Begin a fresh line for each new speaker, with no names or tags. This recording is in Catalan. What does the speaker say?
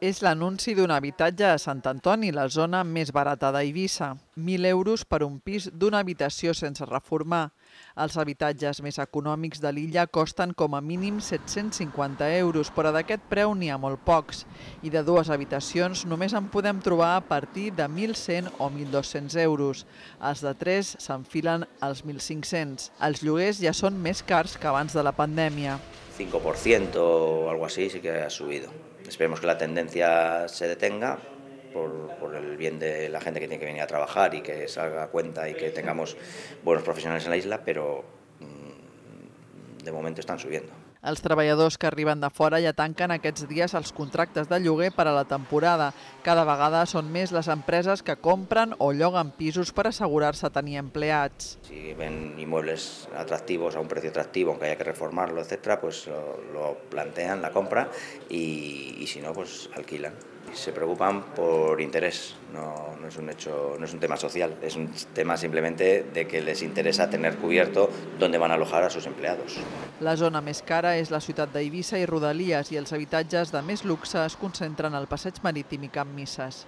és l'anunci d'un habitatge a Sant Antoni, la zona més barata d'Eivissa. 1.000 euros per un pis d'una habitació sense reformar. Els habitatges més econòmics de l'illa costen com a mínim 750 euros, però d'aquest preu n'hi ha molt pocs. I de dues habitacions només en podem trobar a partir de 1.100 o 1.200 euros. Els de tres s'enfilen als 1.500. Els lloguers ja són més cars que abans de la pandèmia.
5% o algo así sí que ha subido. Esperemos que la tendencia se detenga por, por, el bien de la gente que tiene que venir a trabajar y que salga a cuenta y que tengamos buenos profesionales en la isla, pero mmm, de momento están subiendo.
Els treballadors que arriben de fora ja tanquen aquests dies els contractes de lloguer per a la temporada. Cada vegada són més les empreses que compren o lloguen pisos per assegurar-se tenir empleats.
Si ven inmuebles atractivos a un precio atractivo, aunque haya que reformarlo, etc., pues lo, lo plantean, la compra y, y si no, pues alquilan. Se preocupan por interés, no, no, es un hecho, no es un tema social, es un tema simplemente de que les interesa tener cubierto dónde van a alojar a sus empleados.
La zona més cara és la ciutat d'Eivissa i Rodalies i els habitatges de més luxe es concentren al passeig marítim i Camp Misses.